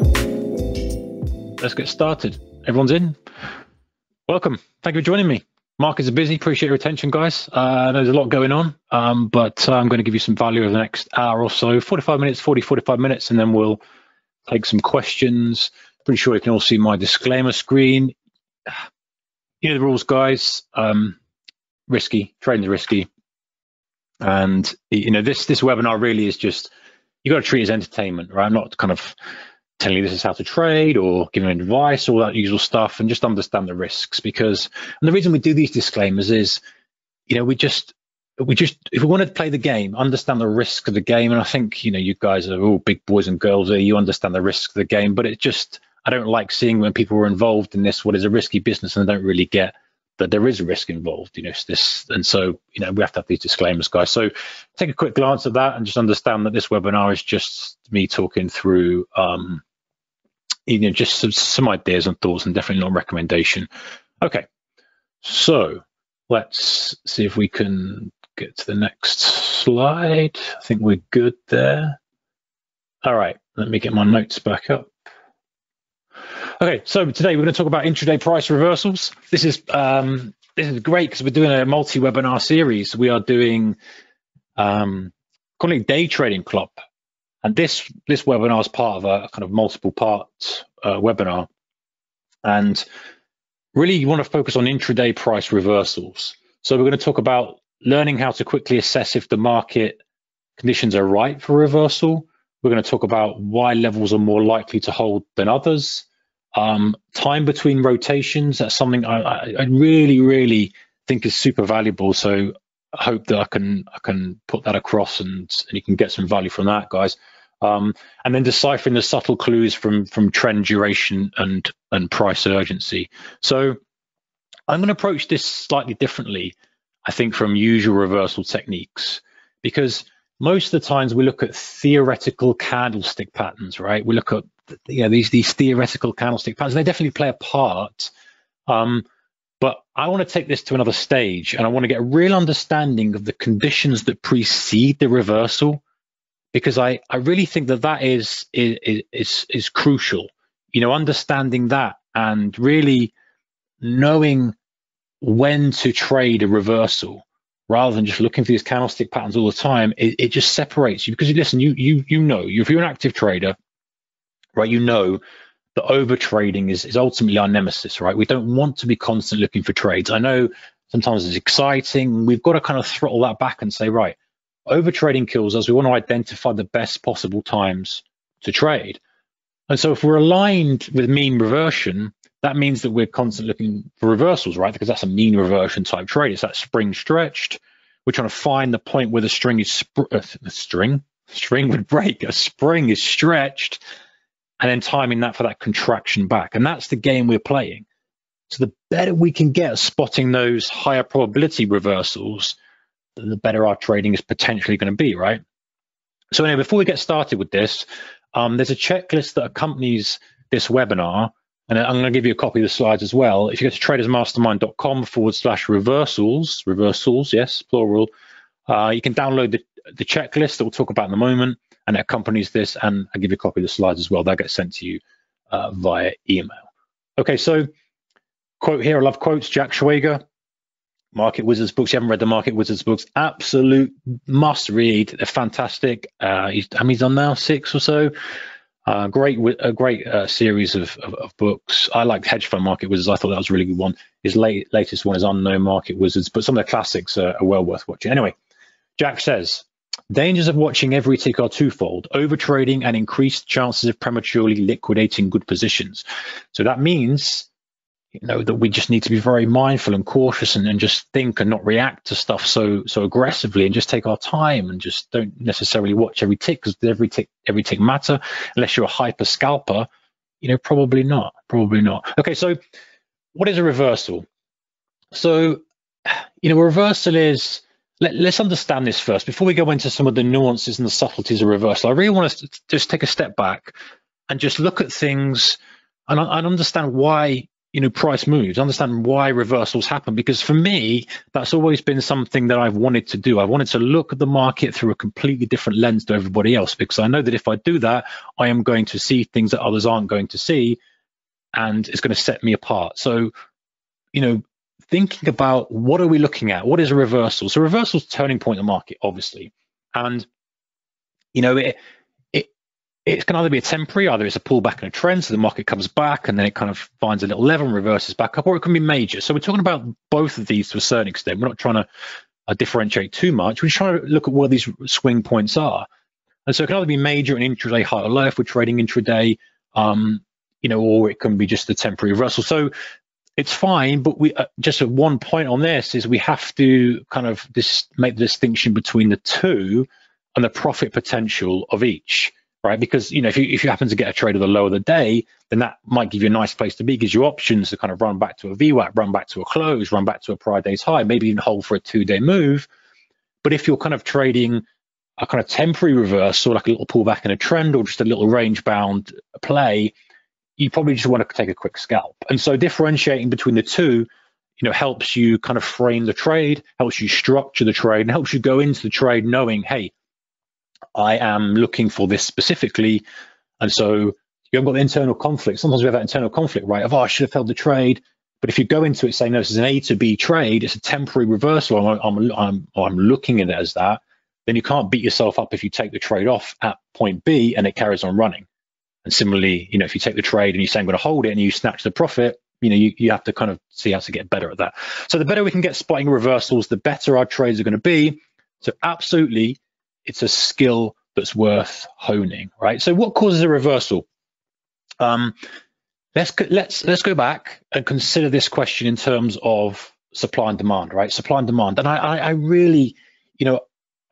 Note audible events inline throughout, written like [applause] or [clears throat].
right, let's get started. Everyone's in. Welcome. Thank you for joining me. Markets are busy. Appreciate your attention, guys. Uh, there's a lot going on, um, but uh, I'm going to give you some value over the next hour or so 45 minutes, 40, 45 minutes, and then we'll take some questions. Pretty sure you can all see my disclaimer screen. [sighs] You know the rules, guys. Um, risky, trading's risky. And you know this this webinar really is just you got to treat it as entertainment, right? I'm not kind of telling you this is how to trade or giving advice, all that usual stuff, and just understand the risks. Because and the reason we do these disclaimers is, you know, we just we just if we want to play the game, understand the risk of the game. And I think you know you guys are all big boys and girls here. You understand the risk of the game, but it just I don't like seeing when people are involved in this what is a risky business and they don't really get that there is a risk involved. You know, this and so you know we have to have these disclaimers, guys. So take a quick glance at that and just understand that this webinar is just me talking through um, you know just some, some ideas and thoughts and definitely not recommendation. Okay, so let's see if we can get to the next slide. I think we're good there. All right, let me get my notes back up. Okay, so today we're going to talk about intraday price reversals. This is um, this is great because we're doing a multi-webinar series. We are doing um, calling it day trading club, and this this webinar is part of a kind of multiple part uh, webinar, and really you want to focus on intraday price reversals. So we're going to talk about learning how to quickly assess if the market conditions are right for reversal. We're going to talk about why levels are more likely to hold than others um, time between rotations, that's something I, I, really, really think is super valuable. So I hope that I can I can put that across and, and you can get some value from that, guys. Um, and then deciphering the subtle clues from from trend duration and and price urgency. So I'm going to approach this slightly differently, I think, from usual reversal techniques, because most of the times we look at theoretical candlestick patterns, right? We look at you know these these theoretical candlestick patterns. They definitely play a part. Um, but I want to take this to another stage, and I want to get a real understanding of the conditions that precede the reversal, because I I really think that that is is is is crucial. You know, understanding that and really knowing when to trade a reversal rather than just looking for these candlestick patterns all the time, it, it just separates you because listen, you you you know, if you're an active trader, right, you know that over trading is, is ultimately our nemesis, right? We don't want to be constantly looking for trades. I know sometimes it's exciting. We've got to kind of throttle that back and say, right, over trading kills us. We want to identify the best possible times to trade. And so if we're aligned with mean reversion, that means that we're constantly looking for reversals, right? Because that's a mean reversion type trade. It's that spring stretched. We're trying to find the point where the string is sp- uh, string string would break. A spring is stretched, and then timing that for that contraction back. And that's the game we're playing. So the better we can get spotting those higher probability reversals, the better our trading is potentially going to be, right? So anyway, before we get started with this, um, there's a checklist that accompanies this webinar and I'm going to give you a copy of the slides as well. If you go to tradersmastermind.com forward slash reversals, reversals, yes, plural, uh, you can download the, the checklist that we'll talk about in a moment, and it accompanies this, and I'll give you a copy of the slides as well. That gets sent to you uh, via email. Okay, so quote here, I love quotes, Jack Schwager, Market Wizards books. You haven't read the Market Wizards books, absolute must read. They're fantastic. Uh, he's, how many's on now? Six or so. Uh, great, a great uh, series of, of, of, books. I like Hedge Fund Market Wizards. I thought that was a really good one. His late, latest one is Unknown Market Wizards, but some of the classics are, are well worth watching. Anyway, Jack says, dangers of watching every tick are twofold, overtrading and increased chances of prematurely liquidating good positions. So that means you know that we just need to be very mindful and cautious and, and just think and not react to stuff so so aggressively and just take our time and just don't necessarily watch every tick because every tick every tick matter. Unless you're a hyper scalper you know probably not probably not. Okay so what is a reversal? So you know a reversal is let, us understand this first. Before we go into some of the nuances and the subtleties of reversal i really want us to just take a step back and just look at things and, and understand why you know price moves understand why reversals happen because for me that's always been something that i've wanted to do. I wanted to look at the market through a completely different lens to everybody else because i know that if i do that i am going to see things that others aren't going to see and it's going to set me apart. So you know thinking about what are we looking at what is a reversal so reversal is turning point in the market obviously and you know it it can either be a temporary, either it's a pullback and a trend, so the market comes back and then it kind of finds a little level and reverses back up, or it can be major. So we're talking about both of these to a certain extent. We're not trying to uh, differentiate too much. We're trying to look at where these swing points are. And so it can either be major and intraday high or low if we're trading intraday, um, you know, or it can be just a temporary reversal. So it's fine, but we uh, just at one point on this is we have to kind of this make the distinction between the two and the profit potential of each right? Because you know, if you if you happen to get a trade at the low of the day, then that might give you a nice place to be, gives you options to kind of run back to a VWAP, run back to a close, run back to a prior day's high, maybe even hold for a two-day move. But if you're kind of trading a kind of temporary reversal, like a little pullback in a trend or just a little range bound play, you probably just want to take a quick scalp. And so differentiating between the two, you know, helps you kind of frame the trade, helps you structure the trade, and helps you go into the trade knowing, hey, I am looking for this specifically. And so you haven't got the internal conflict. Sometimes we have that internal conflict, right? Of, oh, I should have held the trade. But if you go into it saying, no, this is an A to B trade, it's a temporary reversal, I'm, I'm, I'm, I'm looking at it as that, then you can't beat yourself up if you take the trade off at point B and it carries on running. And similarly, you know, if you take the trade and you say I'm going to hold it and you snatch the profit, you know, you, you have to kind of see how to get better at that. So the better we can get spotting reversals, the better our trades are going to be. So absolutely, it's a skill that's worth honing, right? So what causes a reversal? Um, let's let's let's go back and consider this question in terms of supply and demand, right? Supply and demand, and I I, I really, you know,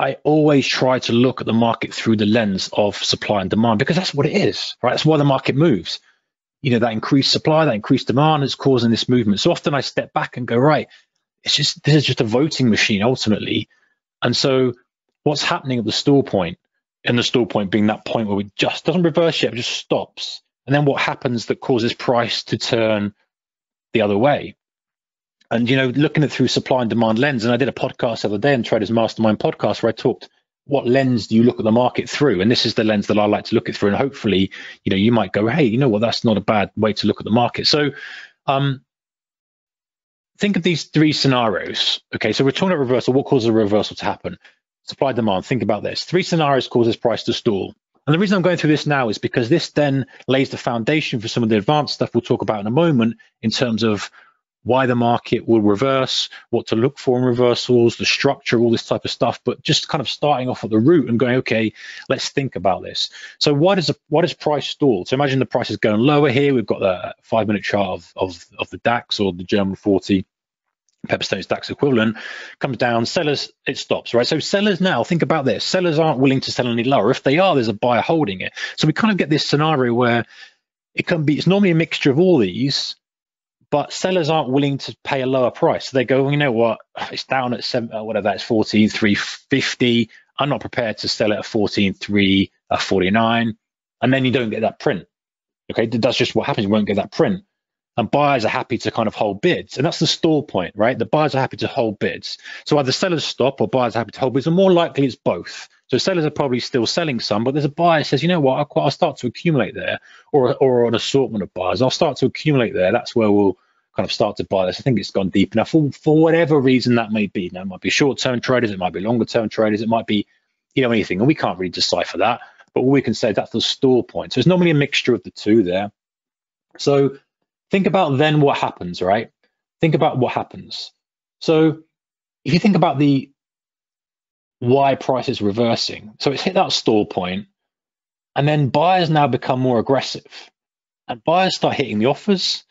I always try to look at the market through the lens of supply and demand because that's what it is, right? That's why the market moves. You know, that increased supply, that increased demand is causing this movement. So often I step back and go, right, it's just this is just a voting machine ultimately. And so what's happening at the stall point? and the stall point being that point where we just doesn't reverse yet, it just stops. And then what happens that causes price to turn the other way? And you know, looking at through supply and demand lens, and I did a podcast the other day in Traders Mastermind podcast where I talked what lens do you look at the market through? And this is the lens that I like to look at through. And hopefully, you know, you might go, hey, you know what, that's not a bad way to look at the market. So um, think of these three scenarios. Okay, so we're talking about reversal. What causes a reversal to happen? supply demand. Think about this. Three scenarios causes price to stall. And the reason I'm going through this now is because this then lays the foundation for some of the advanced stuff we'll talk about in a moment in terms of why the market will reverse, what to look for in reversals, the structure, all this type of stuff. But just kind of starting off at the root and going, okay, let's think about this. So why does why does price stall? So imagine the price is going lower here. We've got the five minute chart of, of, of the DAX or the German 40 Pepperstone's DAX equivalent comes down, sellers, it stops, right? So sellers now, think about this. Sellers aren't willing to sell any lower. If they are, there's a buyer holding it. So we kind of get this scenario where it can be, it's normally a mixture of all these, but sellers aren't willing to pay a lower price. So they go, well, you know what, [sighs] it's down at seven, uh, whatever that's 14,350. I'm not prepared to sell it at 14,349. And then you don't get that print. Okay, that's just what happens. You won't get that print and buyers are happy to kind of hold bids. And that's the stall point, right? The buyers are happy to hold bids. So either sellers stop or buyers are happy to hold bids, and more likely it's both. So sellers are probably still selling some, but there's a buyer says, you know what, I'll, I'll start to accumulate there, or or an assortment of buyers. I'll start to accumulate there. That's where we'll kind of start to buy this. I think it's gone deep enough for, for whatever reason that may be. Now, it might be short-term traders, it might be longer-term traders, it might be, you know, anything, and we can't really decipher that. But all we can say that's the stall point. So it's normally a mixture of the two there. So Think about then what happens, right? Think about what happens. So if you think about the why price is reversing, so it's hit that stall point, and then buyers now become more aggressive, and buyers start hitting the offers,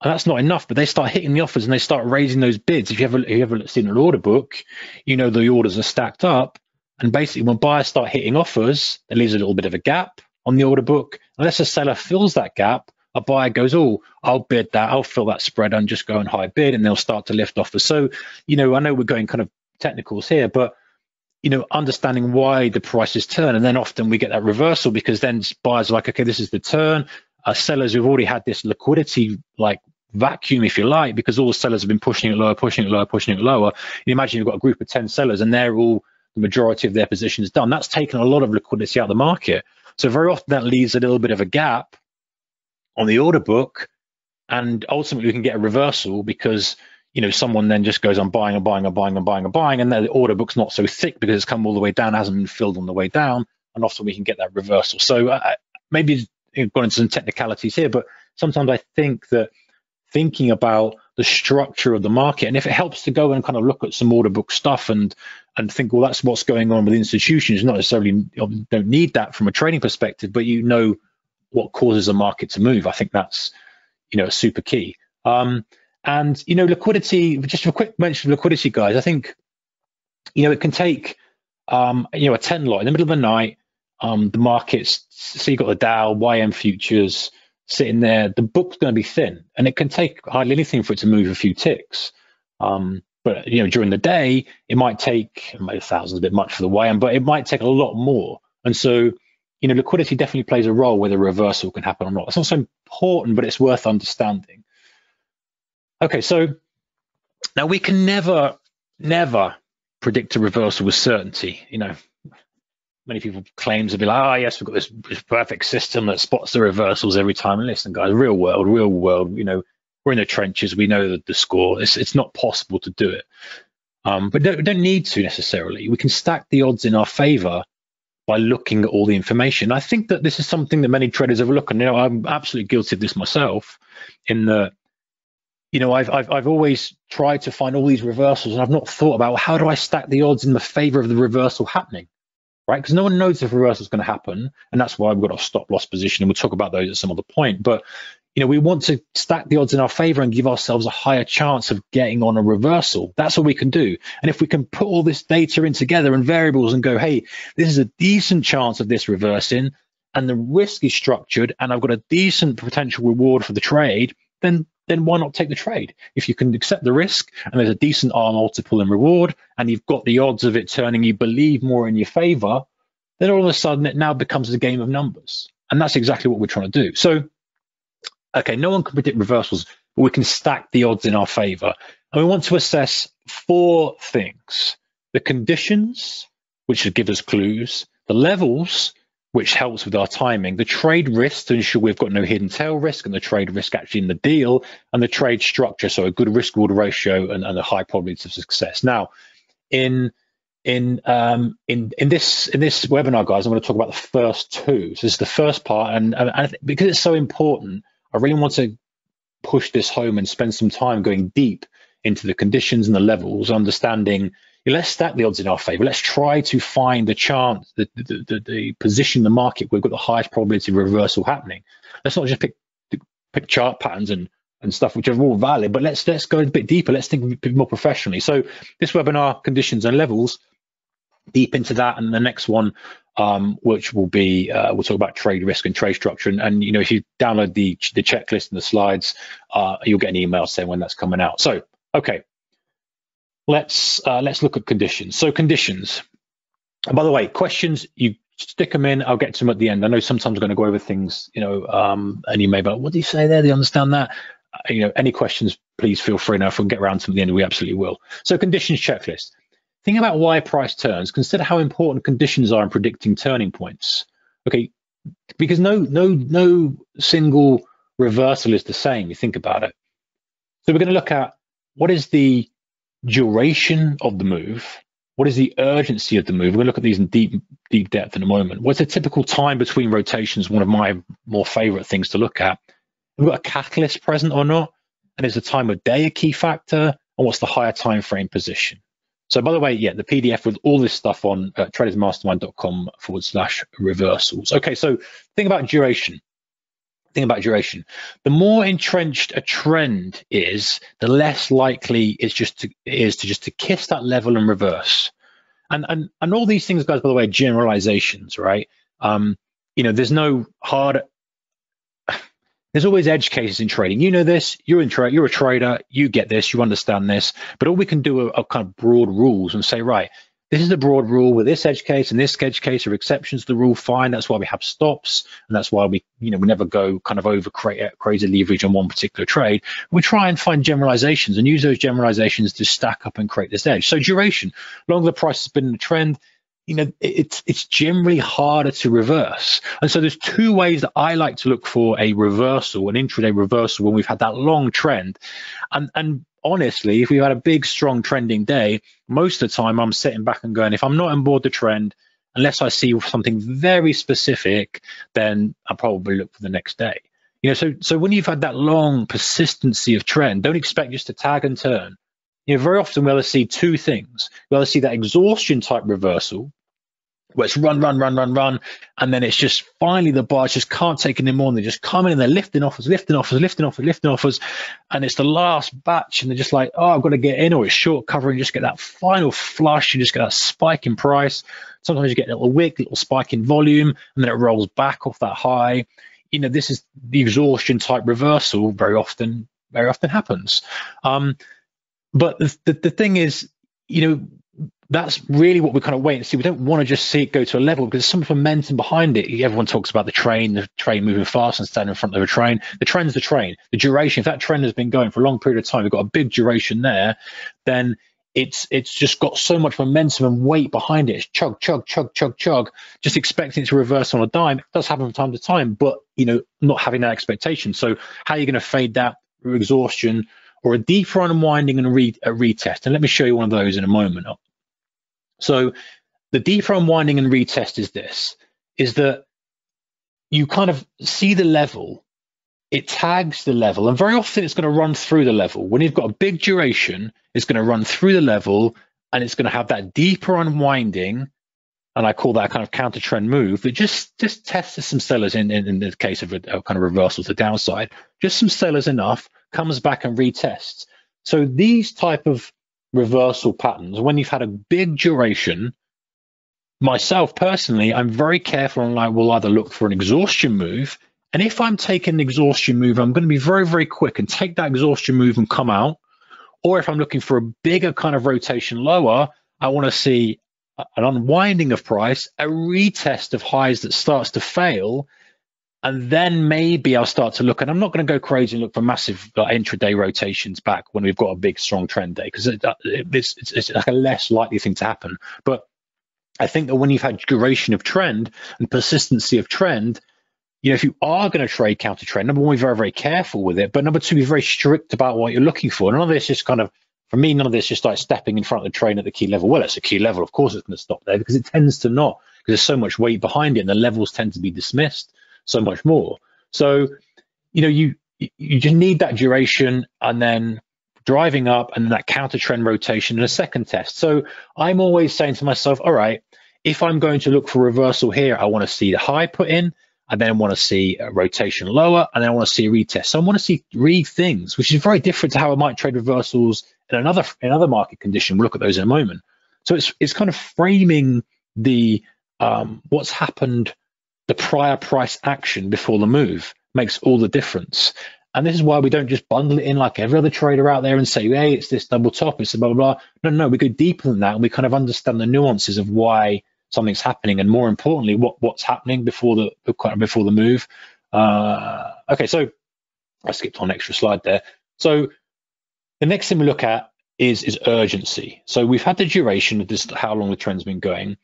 and that's not enough, but they start hitting the offers and they start raising those bids. If you ever if you ever seen an order book, you know the orders are stacked up, and basically when buyers start hitting offers, it leaves a little bit of a gap on the order book. Unless a seller fills that gap, a buyer goes, oh, I'll bid that, I'll fill that spread and just go and high bid, and they'll start to lift offers. So, you know, I know we're going kind of technicals here, but you know, understanding why the prices turn, and then often we get that reversal because then buyers are like, okay, this is the turn. Uh, sellers who've already had this liquidity like vacuum, if you like, because all the sellers have been pushing it lower, pushing it lower, pushing it lower. You imagine you've got a group of 10 sellers and they're all the majority of their positions done. That's taken a lot of liquidity out of the market. So very often that leaves a little bit of a gap on the order book. And ultimately we can get a reversal because you know, someone then just goes on buying and buying and buying and buying and buying, and the order book's not so thick because it's come all the way down, hasn't been filled on the way down, and often we can get that reversal. So uh, maybe you've gone into some technicalities here, but sometimes I think that thinking about the structure of the market, and if it helps to go and kind of look at some order book stuff and and think, well, that's what's going on with institutions. Not necessarily don't need that from a trading perspective, but you know what causes a market to move. I think that's you know super key. Um, and you know, liquidity. Just a quick mention of liquidity, guys. I think you know it can take um, you know a ten lot in the middle of the night. Um, the markets. So you've got the Dow, YM futures sitting there. The book's going to be thin, and it can take hardly anything for it to move a few ticks. Um, but you know, during the day, it might take maybe thousands a bit much for the YM, but it might take a lot more. And so, you know, liquidity definitely plays a role whether a reversal can happen or not. It's not so important, but it's worth understanding. Okay, so now we can never, never predict a reversal with certainty. You know, many people claim to be like, oh yes, we've got this, this perfect system that spots the reversals every time. And listen, guys, real world, real world, you know, we're in the trenches. We know the, the score. It's it's not possible to do it. Um, but don't, don't need to necessarily. We can stack the odds in our favor by looking at all the information. I think that this is something that many traders overlook, and you know, I'm absolutely guilty of this myself. In that you know, I've, I've, I've always tried to find all these reversals and I've not thought about well, how do I stack the odds in the favor of the reversal happening, right? Because no one knows if reversal is going to happen. And that's why we've got a stop loss position. And we'll talk about those at some other point. But, you know, we want to stack the odds in our favor and give ourselves a higher chance of getting on a reversal. That's what we can do. And if we can put all this data in together and variables and go, hey, this is a decent chance of this reversing and the risk is structured and I've got a decent potential reward for the trade, then then why not take the trade? If you can accept the risk and there's a decent R multiple in reward and you've got the odds of it turning you believe more in your favor, then all of a sudden it now becomes a game of numbers. And that's exactly what we're trying to do. So, okay, no one can predict reversals, but we can stack the odds in our favor. And we want to assess four things the conditions, which should give us clues, the levels, which helps with our timing. The trade risk to ensure we've got no hidden tail risk and the trade risk actually in the deal and the trade structure. So a good risk reward ratio and, and a high probability of success. Now, in in um, in in this in this webinar, guys, I'm going to talk about the first two. So this is the first part, and, and, and because it's so important, I really want to push this home and spend some time going deep into the conditions and the levels, understanding let's stack the odds in our favor. Let's try to find the chance, the, the, the, the position in the market where we've got the highest probability of reversal happening. Let's not just pick pick chart patterns and and stuff which are all valid, but let's let's go a bit deeper. Let's think a bit more professionally. So this webinar, conditions and levels, deep into that, and the next one, um, which will be uh, we'll talk about trade risk and trade structure. And, and you know, if you download the the checklist and the slides, uh, you'll get an email saying when that's coming out. So okay, let's uh, let's look at conditions. So conditions. By the way, questions you stick them in. I'll get to them at the end. I know sometimes I'm going to go over things, you know, um, and you may be like, what do you say there? Do you understand that? Uh, you know, any questions, please feel free. Now, if we can get around to them at the end, we absolutely will. So conditions checklist. Think about why price turns. Consider how important conditions are in predicting turning points. Okay, because no no no single reversal is the same. You think about it. So we're going to look at what is the duration of the move? What is the urgency of the move? We're going to look at these in deep, deep depth in a moment. What's the typical time between rotations? One of my more favorite things to look at. We've we got a catalyst present or not? And is the time of day a key factor? And what's the higher time frame position? So, by the way, yeah, the PDF with all this stuff on uh, tradersmastermind.com forward slash reversals. Okay, so think about duration thing about duration. The more entrenched a trend is, the less likely it's just to is to just to kiss that level and reverse. And and and all these things, guys, by the way, generalizations, right? Um, you know, there's no hard [sighs] there's always edge cases in trading. You know this. You're in trade. You're a trader. You get this. You understand this. But all we can do are, are, kind of broad rules and say, right, this is the broad rule with this edge case and this edge case are exceptions to the rule. Fine. That's why we have stops, and that's why we, you know, we never go kind of over crazy leverage on one particular trade. We try and find generalizations and use those generalizations to stack up and create this edge. So duration, longer the price has been in the trend, you know, it's it's generally harder to reverse. And so there's two ways that I like to look for a reversal, an intraday reversal when we've had that long trend. And and honestly, if we've had a big, strong trending day, most of the time I'm sitting back and going, if I'm not on board the trend, unless I see something very specific, then I'll probably look for the next day. You know, so so when you've had that long persistency of trend, don't expect just to tag and turn. You know, very often we'll see two things. We'll see that exhaustion type reversal, where it's run, run, run, run, run, and then it's just finally the bars just can't take any more, and they're just coming and they're lifting offers, lifting offers, lifting offers, lifting offers, and it's the last batch, and they're just like, oh, I've got to get in, or it's short covering, just get that final flush, you just get that spike in price. Sometimes you get a little wick, little spike in volume, and then it rolls back off that high. You know, this is the exhaustion type reversal. Very often, very often happens. Um, but the, the, the thing is, you know, that's really what we kind of wait and see. We don't want to just see it go to a level because there's some momentum behind it. Everyone talks about the train, the train moving fast and standing in front of a train. The trend's the train. The duration, if that trend has been going for a long period of time, we've got a big duration there, then it's it's just got so much momentum and weight behind it. It's chug, chug, chug, chug, chug, just expecting it to reverse on a dime. It does happen from time to time, but you know, not having that expectation. So how are you going to fade that exhaustion or a deeper unwinding and a, re, a retest? And let me show you one of those in a moment. So the deeper unwinding and retest is this, is that you kind of see the level, it tags the level, and very often it's going to run through the level. When you've got a big duration, it's going to run through the level and it's going to have that deeper unwinding. And I call that kind of counter trend move that just just tests some sellers in, in, in the case of a, a kind of reversal to downside, just some sellers enough, comes back and retests. So these type of reversal patterns, when you've had a big duration, myself personally, I'm very careful and I will either look for an exhaustion move. And if I'm taking an exhaustion move, I'm going to be very, very quick and take that exhaustion move and come out. Or if I'm looking for a bigger kind of rotation lower, I want to see an unwinding of price, a retest of highs that starts to fail, and then maybe I'll start to look, and I'm not going to go crazy and look for massive like, intraday rotations back when we've got a big strong trend day because it, uh, it, it's, it's, it's like a less likely thing to happen. But I think that when you've had duration of trend and persistency of trend, you know, if you are going to trade counter trend, number one, be very, very careful with it. But number two, be very strict about what you're looking for. None of this just kind of, for me, none of this just like stepping in front of the train at the key level. Well, it's a key level. Of course, it's going to stop there because it tends to not because there's so much weight behind it and the levels tend to be dismissed so much more. So, you know, you you just need that duration and then driving up and that counter trend rotation and a second test. So I'm always saying to myself, all right, if I'm going to look for reversal here, I want to see the high put in, I then want to see a rotation lower, and then I want to see a retest. So I want to see three things, which is very different to how I might trade reversals in another in another market condition. We'll look at those in a moment. So it's it's kind of framing the um, what's happened the prior price action before the move makes all the difference. And this is why we don't just bundle it in like every other trader out there and say, hey, it's this double top, it's blah, blah, blah. No, no, we go deeper than that and we kind of understand the nuances of why something's happening and more importantly, what, what's happening before the before the move. Uh, okay, so I skipped on an extra slide there. So the next thing we look at is, is urgency. So we've had the duration of this, how long the trend's been going.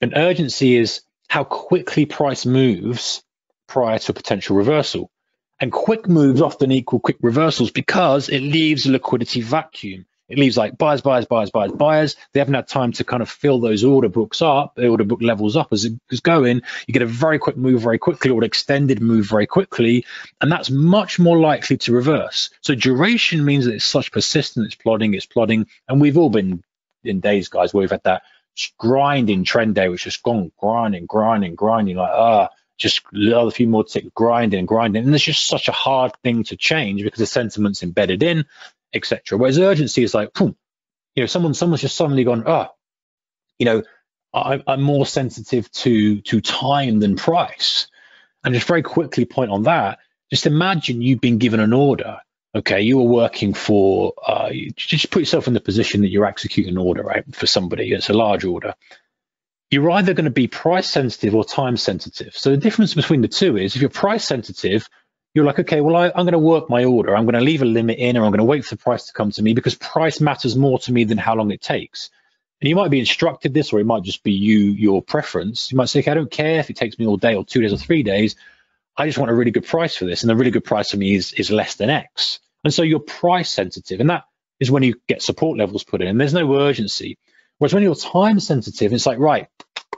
And urgency is how quickly price moves prior to a potential reversal. And quick moves often equal quick reversals because it leaves a liquidity vacuum. It leaves like buyers, buyers, buyers, buyers, buyers. They haven't had time to kind of fill those order books up, the order book levels up as it is going. You get a very quick move very quickly or an extended move very quickly. And that's much more likely to reverse. So duration means that it's such persistent, it's plodding, it's plodding. And we've all been in days, guys, where we've had that grinding trend day, which just gone grinding, grinding, grinding, like ah, uh, just a few more ticks, grinding, and grinding, and it's just such a hard thing to change because the sentiment's embedded in, etc. Whereas urgency is like, you know, someone, someone's just suddenly gone, ah, you know, I, I'm more sensitive to to time than price, and just very quickly point on that. Just imagine you've been given an order okay, you are working for, uh, just put yourself in the position that you're executing an order, right, for somebody. It's a large order. You're either going to be price sensitive or time sensitive. So the difference between the two is if you're price sensitive, you're like, okay, well, I, am going to work my order. I'm going to leave a limit in or I'm going to wait for the price to come to me because price matters more to me than how long it takes. And you might be instructed this, or it might just be you, your preference. You might say, okay, I don't care if it takes me all day or two days or three days. I just want a really good price for this. And a really good price for me is, is less than X. And so you're price sensitive. And that is when you get support levels put in. And there's no urgency. Whereas when you're time sensitive, it's like, right,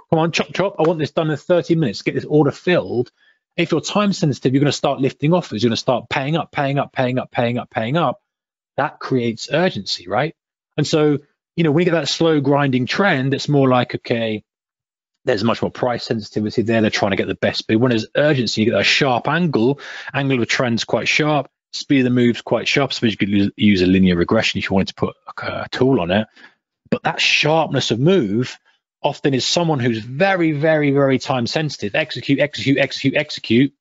come on, chop, chop. I want this done in 30 minutes. Get this order filled. If you're time sensitive, you're going to start lifting offers. You're going to start paying up, paying up, paying up, paying up, paying up. That creates urgency, right? And so, you know, when you get that slow grinding trend, it's more like, okay, there's much more price sensitivity there. They're trying to get the best bid. When there's urgency, you get a sharp angle. Angle of trend's quite sharp. Speed of the move's quite sharp. So you could use a linear regression if you wanted to put a, tool on it. But that sharpness of move often is someone who's very, very, very time sensitive. Execute, execute, execute, execute.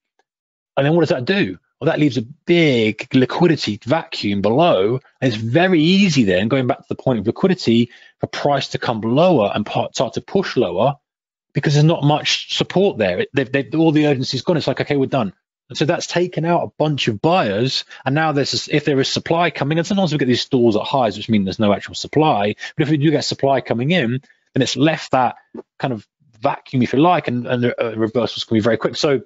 And then what does that do? Well, that leaves a big liquidity vacuum below. And it's very easy then, going back to the point of liquidity, for price to come lower and start to push lower because there's not much support there. They've, they've, all the urgency's gone. It's like, okay, we're done. And so that's taken out a bunch of buyers. And now there's, if there is supply coming, and sometimes we get these stalls at highs, which mean there's no actual supply. But if we do get supply coming in, then it's left that kind of vacuum, if you like, and, and the uh, reversals can be very quick. So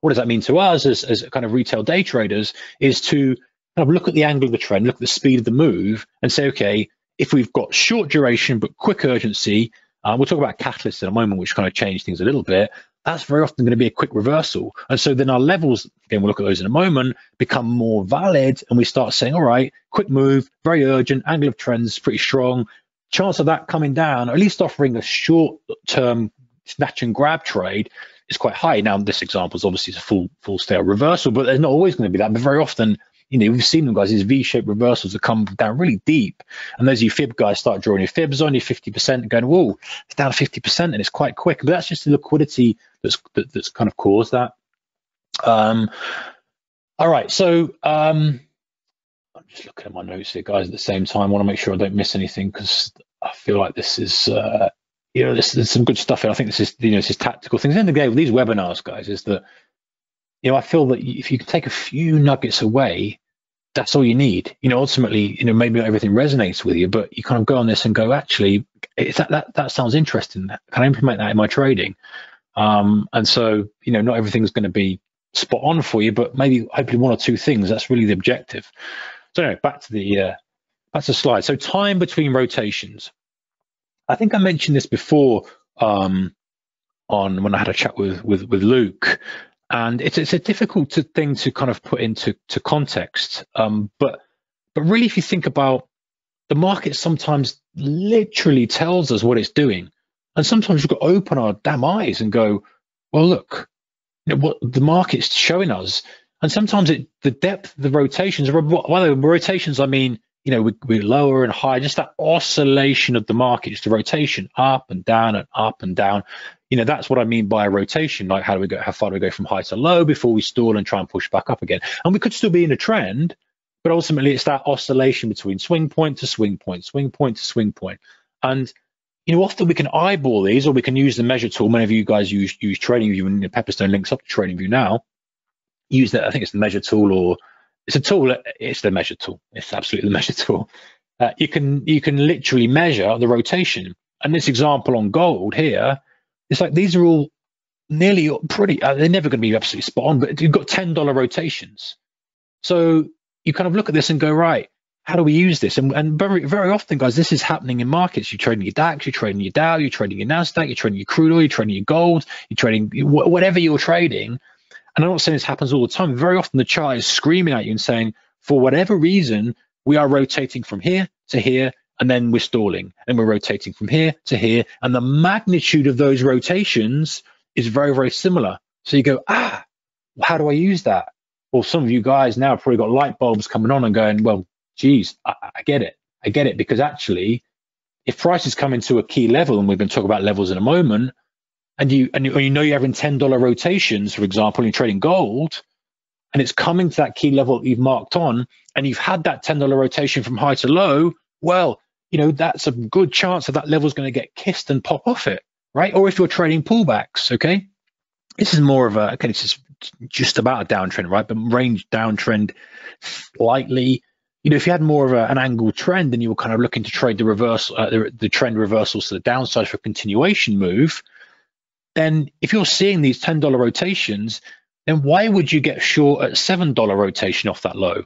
what does that mean to us as, as kind of retail day traders is to kind of look at the angle of the trend, look at the speed of the move, and say, okay, if we've got short duration but quick urgency, uh, we'll talk about catalysts in a moment, which kind of change things a little bit. That's very often going to be a quick reversal. And so then our levels, again, we'll look at those in a moment, become more valid. And we start saying, all right, quick move, very urgent, angle of trends pretty strong. Chance of that coming down, at least offering a short term snatch and grab trade is quite high. Now, this example is obviously a full full scale reversal, but there's not always going to be that. But very often you know, we've seen them guys, these V-shaped reversals that come down really deep. And those you fib guys start drawing your fibs on, your 50% and going, whoa, it's down 50% and it's quite quick. But that's just the liquidity that's that, that's kind of caused that. Um, all right, so um, I'm just looking at my notes here, guys, at the same time. I want to make sure I don't miss anything because I feel like this is uh, you know, there's, there's, some good stuff here. I think this is, you know, this is tactical things. In the day with these webinars, guys, is that you know, I feel that if you can take a few nuggets away, that's all you need. You know, ultimately, you know, maybe not everything resonates with you, but you kind of go on this and go, actually, that that that sounds interesting. Can I implement that in my trading? Um, and so, you know, not everything's going to be spot on for you, but maybe hopefully one or two things. That's really the objective. So anyway, back to the uh, back to the slide. So time between rotations. I think I mentioned this before um, on when I had a chat with with with Luke and it's it's a difficult to, thing to kind of put into to context. Um, but but really, if you think about the market, sometimes literally tells us what it's doing, and sometimes we've got to open our damn eyes and go, well, look, you know, what the market's showing us. And sometimes it the depth, the rotations, by the rotations, I mean, you know, we, we're lower and higher, just that oscillation of the market, just the rotation up and down and up and down. You know that's what i mean by a rotation like how do we go how far do we go from high to low before we stall and try and push back up again? And we could still be in a trend but ultimately it's that oscillation between swing point to swing point swing point to swing point. point and you know often we can eyeball these or we can use the measure tool. Many of you guys use use TradingView and pepperstone links up to TradingView now. Use that i think it's the measure tool or it's a tool it's the measure tool it's absolutely the [laughs] measure tool uh, you can you can literally measure the rotation and this example on gold here it's like these are all nearly pretty. Uh, they're never going to be absolutely spot on, but you've got ten dollar rotations. So you kind of look at this and go, right, how do we use this? And, and very very often, guys, this is happening in markets. You're trading your DAX, you're trading your Dow, you're trading your Nasdaq, you're trading your crude oil, you're trading your gold, you're trading whatever you're trading. And I'm not saying this happens all the time. Very often, the chart is screaming at you and saying, for whatever reason, we are rotating from here to here and then we're stalling and we're rotating from here to here. And the magnitude of those rotations is very very similar. So you go ah how do i use that? Well some of you guys now probably got light bulbs coming on and going well geez i, I get it. I get it because actually if prices come into a key level and we're going to talk about levels in a moment and you and you, know you're having $10 rotations for example you're trading gold and it's coming to that key level that you've marked on, and you've had that $10 rotation from high to low, well, you know, that's a good chance that that level is going to get kissed and pop off it, right? Or if you're trading pullbacks, okay? This is more of a, okay, this is just about a downtrend, right? But range downtrend slightly. You know, if you had more of a, an angle trend and you were kind of looking to trade the reverse, uh, the, the trend reversals to the downside for a continuation move, then if you're seeing these $10 rotations, then why would you get short at $7 rotation off that low?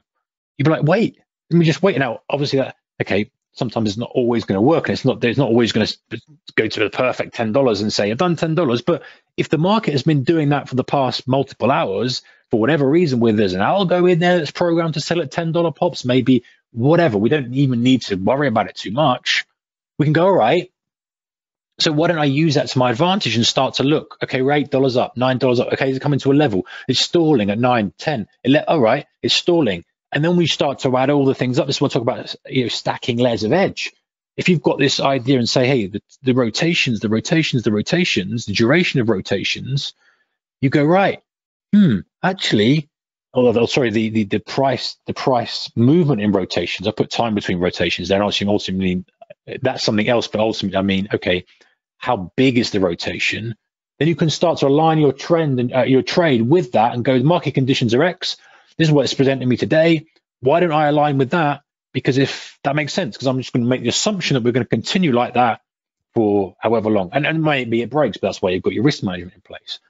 You'd be like, wait, let me just wait. Now, obviously, that, okay, sometimes it's not always going to work and it's not, there's not always going to go to the perfect $10 and say, I've done $10. But if the market has been doing that for the past multiple hours, for whatever reason, where there's an algo in there that's programmed to sell at $10 pops, maybe whatever, we don't even need to worry about it too much. We can go, all right, so why don't I use that to my advantage and start to look, okay, we're eight dollars up, nine dollars up. Okay, it's coming to a level. It's stalling at nine, ten. all right, it's stalling. And then we start to add all the things up. This is what I talk about, you know, stacking layers of edge. If you've got this idea and say, hey, the, the rotations, the rotations, the rotations, the duration of rotations, you go, right, hmm, actually, although sorry, the, the the price, the price movement in rotations, I put time between rotations there, ultimately, ultimately that's something else, but ultimately, I mean, okay, how big is the rotation, then you can start to align your trend and uh, your trade with that and go, the market conditions are X. This is what it's presenting me today. Why don't I align with that? Because if that makes sense, because I'm just going to make the assumption that we're going to continue like that for however long. And, and maybe it breaks, but that's why you've got your risk management in place.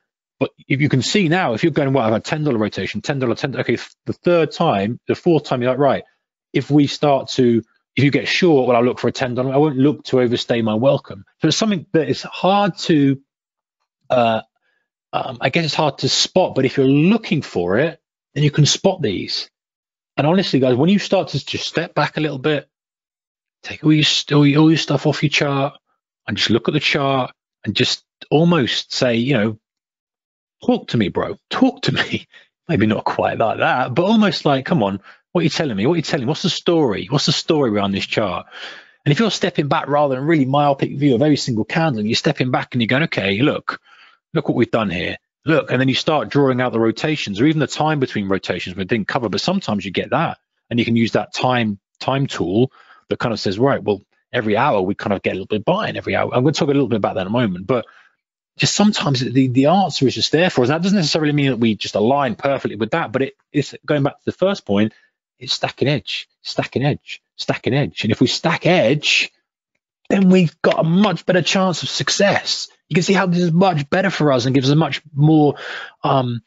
But if you can see now, if you're going, well, I've had $10 rotation, $10, $10, okay, the third time, the fourth time, you're like, right, if we start to if you get short, well, I'll look for a ten dollar. I won't look to overstay my welcome. So it's something that is hard to, uh, um, I guess it's hard to spot. But if you're looking for it, then you can spot these. And honestly, guys, when you start to just step back a little bit, take all your all your, all your stuff off your chart, and just look at the chart and just almost say, you know, talk to me, bro. Talk to me. [laughs] Maybe not quite like that, but almost like, come on, what are you telling me? What are you telling me? What's the story? What's the story around this chart? And if you're stepping back rather than really myopic view of every single candle, you're stepping back and you're going, okay, look, look what we've done here. Look, and then you start drawing out the rotations or even the time between rotations we didn't cover, but sometimes you get that. And you can use that time time tool that kind of says, right, well, every hour we kind of get a little bit buying every hour. I'm going to talk a little bit about that in a moment, but just sometimes the, the answer is just there for us. that doesn't necessarily mean that we just align perfectly with that, but it is going back to the first point, it's stacking edge, stacking edge, stacking edge. And if we stack edge, then we've got a much better chance of success. You can see how this is much better for us and gives us a much more, um,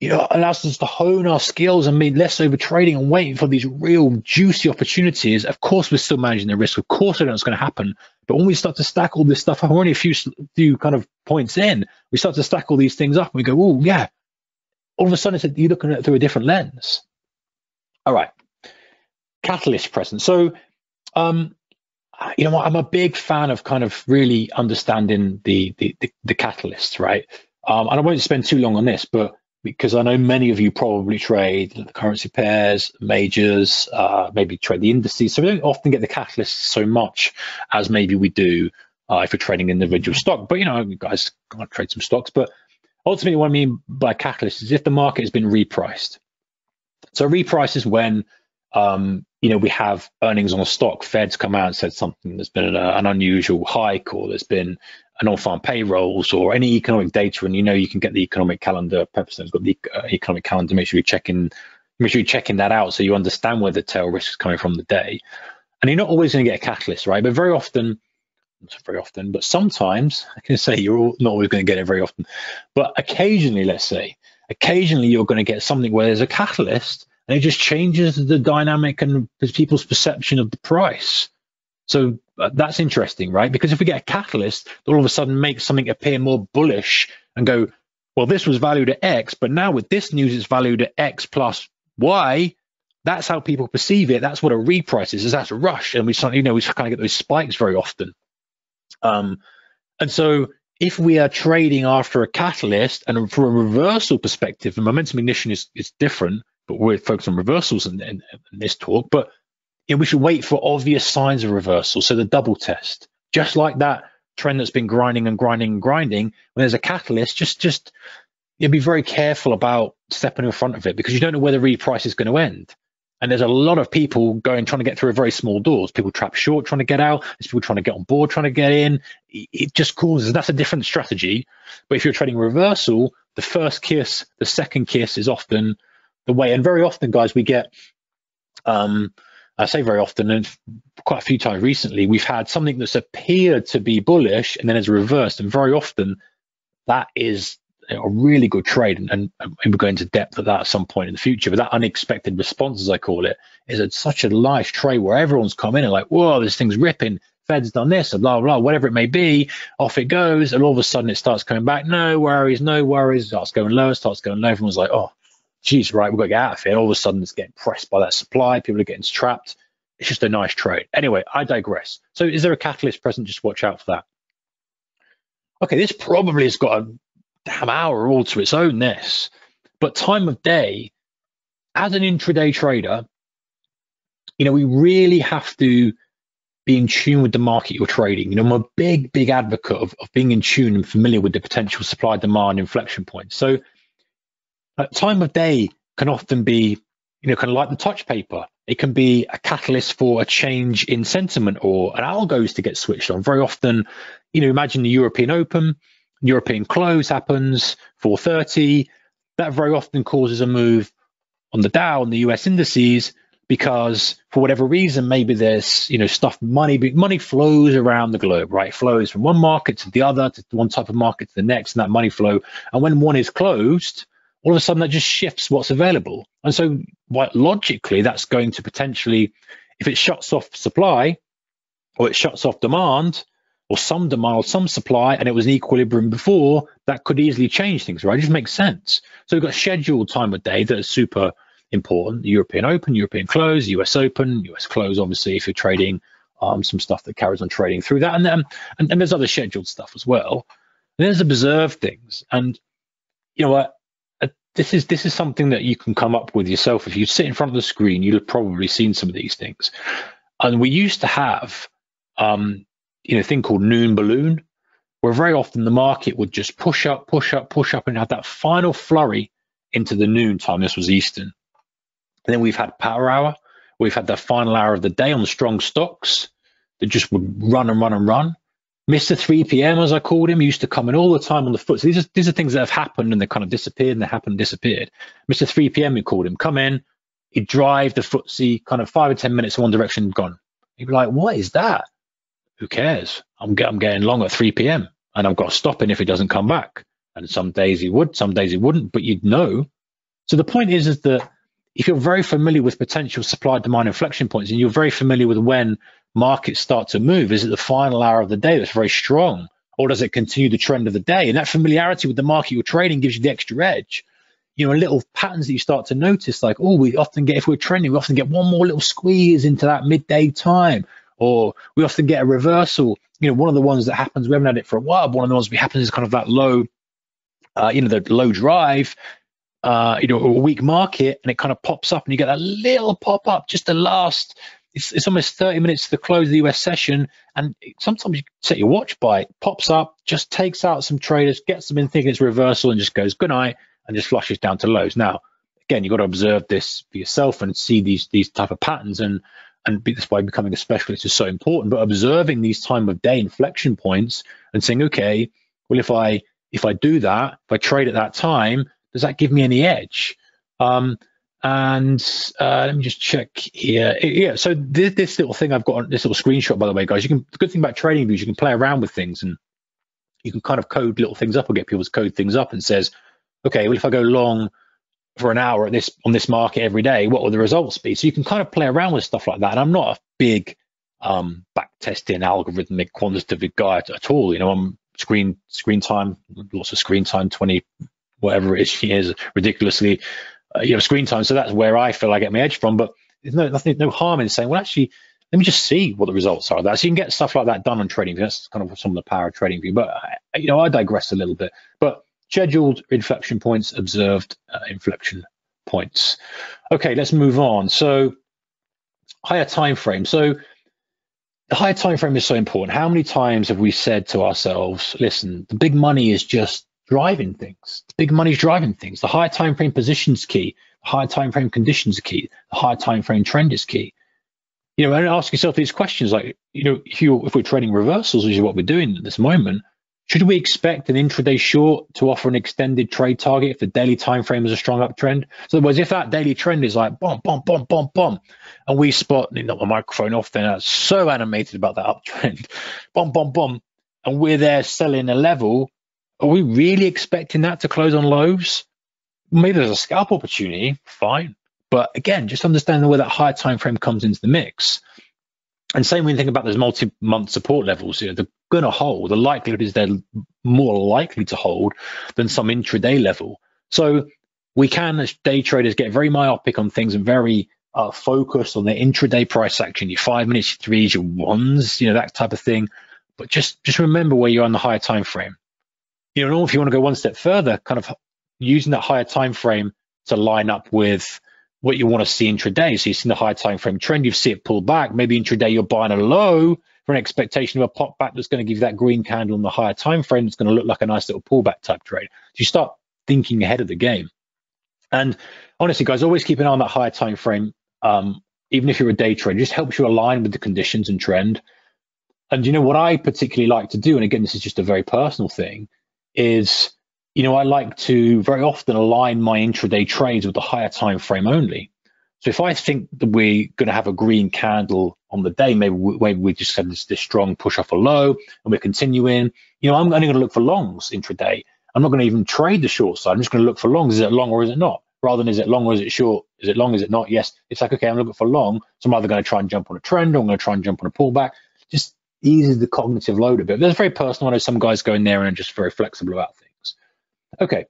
you know, allows us to hone our skills and be less over trading and waiting for these real juicy opportunities. Of course, we're still managing the risk. Of course, I know it's going to happen. But when we start to stack all this stuff, we're only a few few kind of points in. We start to stack all these things up, and we go, "Oh, yeah." All of a sudden, you're looking at it through a different lens. All right. Catalyst present. So, um, you know? I'm a big fan of kind of really understanding the the, the, the catalysts, right? Um, and I won't spend too long on this, but because I know many of you probably trade the currency pairs, majors, uh, maybe trade the indices. So we don't often get the catalysts so much as maybe we do uh, if we're trading individual stock. But you know, you guys can't trade some stocks. But ultimately, what I mean by catalyst is if the market has been repriced. So reprice is when um, you know we have earnings on a stock. Fed's come out and said something. There's been a, an unusual hike, or there's been a non-farm payrolls, or any economic data, and you know you can get the economic calendar. Pepperstone's got the uh, economic calendar. Make sure you're checking, make sure you're checking that out so you understand where the tail risk is coming from the day. And you're not always going to get a catalyst, right? But very often, not very often, but sometimes [laughs] I can say you're not always going to get it very often, but occasionally, let's say, occasionally you're going to get something where there's a catalyst and it just changes the dynamic and people's perception of the price. So uh, that's interesting, right? Because if we get a catalyst that all of a sudden makes something appear more bullish and go, well, this was valued at X, but now with this news, it's valued at X plus Y. That's how people perceive it. That's what a reprice is. Is that's a rush, and we you know we kind of get those spikes very often. Um, and so if we are trading after a catalyst and from a reversal perspective, the momentum ignition is, is different, but we're focused on reversals in, in, in this talk. But know, we should wait for obvious signs of reversal. So the double test, just like that trend that's been grinding and grinding and grinding, when there's a catalyst, just just you be very careful about stepping in front of it because you don't know where the reprice is going to end. And there's a lot of people going trying to get through a very small doors. People trapped short trying to get out. There's people trying to get on board trying to get in. It just causes that's a different strategy. But if you're trading reversal, the first kiss, the second kiss is often the way. And very often, guys, we get um, I say very often, and quite a few times recently, we've had something that's appeared to be bullish and then it's reversed. And very often that is a really good trade, and, and, and we'll go into depth of that at some point in the future. But that unexpected response, as I call it, is a, such a nice trade where everyone's come in and like, whoa, this thing's ripping. Fed's done this, or blah, blah, whatever it may be. Off it goes, and all of a sudden it starts coming back. No worries, no worries. Starts going lower, starts going low. Everyone's like, oh, geez, right, we've got to get out of here. And all of a sudden it's getting pressed by that supply. People are getting trapped. It's just a nice trade. Anyway, I digress. So is there a catalyst present? Just watch out for that. Okay, this probably has got a damn hour all to its own, this. But time of day, as an intraday trader, you know, we really have to be in tune with the market you're trading. You know, I'm a big, big advocate of, of being in tune and familiar with the potential supply demand inflection points. So time of day can often be, you know, kind of like the touch paper. It can be a catalyst for a change in sentiment or an algos to get switched on. Very often, you know, imagine the European Open, European close happens 430. That very often causes a move on the Dow and the US indices because for whatever reason, maybe there's you know stuff money money flows around the globe, right? Flows from one market to the other, to one type of market to the next, and that money flow. And when one is closed, all of a sudden that just shifts what's available. And so logically, that's going to potentially, if it shuts off supply or it shuts off demand or some demand some supply and it was an equilibrium before, that could easily change things, right? It just makes sense. So we've got scheduled time of day that is super important. The European Open, European Close, US Open, US Close, obviously, if you're trading um, some stuff that carries on trading through that. And, then, and, and there's other scheduled stuff as well. And there's observed things. And you know what? this is this is something that you can come up with yourself. If you sit in front of the screen, you'll have probably seen some of these things. And we used to have, um, you know, thing called noon balloon, where very often the market would just push up, push up, push up, and have that final flurry into the noon time. This was Eastern. And then we've had power hour. We've had the final hour of the day on the strong stocks that just would run and run and run. Mr. 3 p.m., as I called him, used to come in all the time on the foot. So these are, these are things that have happened and they kind of disappeared and they happened and disappeared. Mr. 3 p.m., we called him, come in, he'd drive the FTSE kind of five or 10 minutes in one direction, gone. He'd be like, what is that? Who cares? I'm, I'm getting long at 3 p.m. and I've got to stop him if he doesn't come back. And some days he would, some days he wouldn't, but you'd know. So the point is, is that if you're very familiar with potential supply demand inflection points and you're very familiar with when markets start to move? Is it the final hour of the day that's very strong? Or does it continue the trend of the day? And that familiarity with the market you're trading gives you the extra edge. You know, little patterns that you start to notice, like, oh, we often get, if we're trending, we often get one more little squeeze into that midday time, or we often get a reversal. You know, one of the ones that happens, we haven't had it for a while, but one of the ones that happens is kind of that low, uh, you know, the low drive, uh, you know, a weak market, and it kind of pops up, and you get that little pop up, just the last it's, it's almost 30 minutes to the close of the US session. And sometimes you set your watch by it, pops up, just takes out some traders, gets them in thinking it's reversal and just goes good night and just flushes down to lows. Now, again, you've got to observe this for yourself and see these these type of patterns and and that's why becoming a specialist is so important. But observing these time of day inflection points and saying, okay, well, if I if I do that, if I trade at that time, does that give me any edge? Um, and uh, let me just check here. Yeah, so this, this, little thing I've got, on this little screenshot, by the way, guys. You can. The good thing about TradingView's, you can play around with things, and you can kind of code little things up or get people to code things up and says, okay, well, if I go long for an hour at this on this market every day, what will the results be? So you can kind of play around with stuff like that. And I'm not a big um, back testing algorithmic quantitative guy at, all. You know, I'm screen screen time, lots of screen time, 20 whatever it is, [laughs] years, ridiculously uh, you know screen time. So that's where I feel I get my edge from. But there's no nothing, no harm in saying, well, actually, let me just see what the results are. That so you can get stuff like that done on trading. That's kind of some of the power of TradingView. But you know, I digress a little bit. But scheduled inflection points, observed uh, inflection points. Okay, let's move on. So higher time frame. So the higher time frame is so important. How many times have we said to ourselves, listen, the big money is just driving things. The Big money is driving things. The higher time frame positions key, the higher time frame conditions are key, the higher time frame trend is key. You know, and ask yourself these questions like, you know, if you if we're trading reversals, which is what we're doing at this moment, should we expect an intraday short to offer an extended trade target if the daily time frame is a strong uptrend? So, words, if that daily trend is like bomb, bomb, bomb, bomb, bomb, and we spot, you my microphone off, then I'm so animated about that uptrend, bomb, bomb, bomb, and we're there selling a level, are we really expecting that to close on lows? Maybe there's a scalp opportunity, fine. But again, just understanding where that higher time frame comes into the mix. And same when you think about those multi-month support levels, you know, they're going to hold. The likelihood is they're more likely to hold than some intraday level. So we can, as day traders, get very myopic on things and very uh, focused on the intraday price action, your five minutes, your threes, your ones, you know, that type of thing. But just just remember where you're on the higher time frame. You know, if you want to go one step further, kind of using that higher time frame to line up with what you want to see intraday. So you've seen the high time frame trend, you see it pull back. Maybe intraday you're buying a low for an expectation of a pop back that's going to give you that green candle on the higher time frame. It's going to look like a nice little pullback type trade. So you start thinking ahead of the game. And honestly, guys, always keep an eye on that higher time frame. Um, even if you're a day trader, just helps you align with the conditions and trend. And you know what I particularly like to do, and again, this is just a very personal thing, is you know, I like to very often align my intraday trades with the higher time frame only. So if I think that we're going to have a green candle on the day, maybe we, maybe we just had this, this strong push off a low and we're continuing, you know, I'm only going to look for longs intraday. I'm not going to even trade the short side. I'm just going to look for longs. Is it long or is it not? Rather than is it long or is it short? Is it long? Is it not? Yes. It's like, okay, I'm looking for long. So I'm either going to try and jump on a trend or I'm going to try and jump on a pullback. Just eases the cognitive load a bit. That's very personal. I know some guys go in there and are just very flexible about things. Okay,